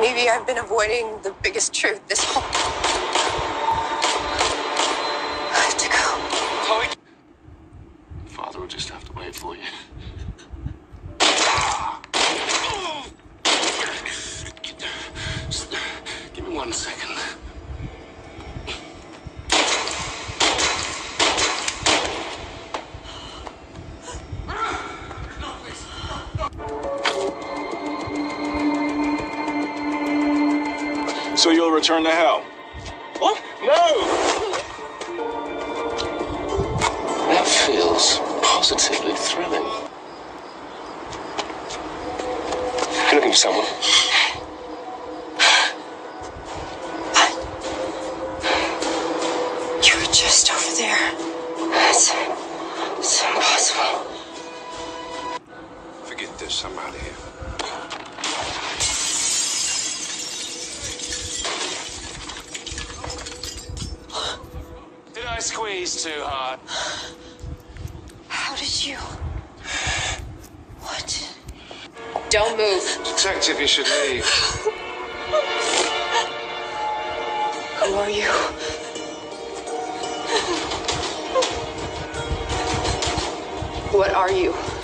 Maybe I've been avoiding the biggest truth this whole. I have to go. Chloe. Father will just have to wait for you. Give me one second. So you'll return to hell? What? No! That feels positively thrilling. You're looking for someone. You were just over there. It's, it's impossible. Forget this. I'm out of here. I squeeze too hard? How did you? What? Don't move. Detective, you should leave. Who are you? What are you?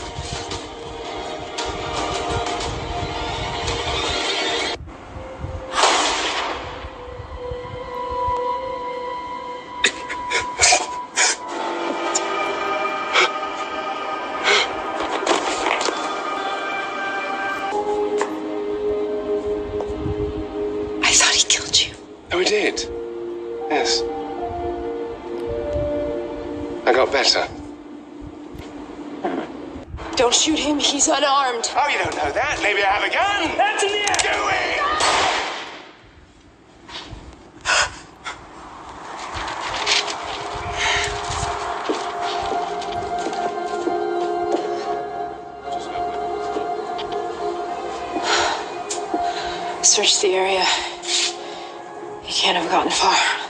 Oh, he did? Yes. I got better. Don't shoot him. He's unarmed. Oh, you don't know that? Maybe I have a gun. That's in the air. Do it! Search the area. Can't have gotten far.